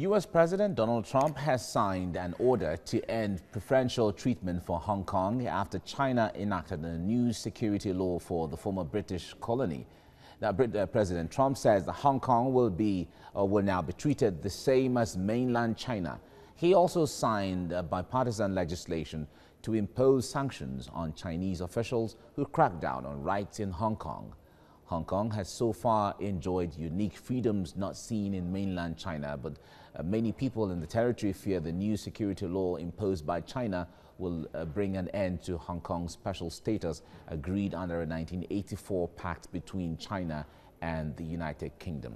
U.S. President Donald Trump has signed an order to end preferential treatment for Hong Kong after China enacted a new security law for the former British colony. Now, uh, President Trump says that Hong Kong will be or will now be treated the same as mainland China. He also signed bipartisan legislation to impose sanctions on Chinese officials who crack down on rights in Hong Kong. Hong Kong has so far enjoyed unique freedoms not seen in mainland China, but uh, many people in the territory fear the new security law imposed by China will uh, bring an end to Hong Kong's special status agreed under a 1984 pact between China and the United Kingdom.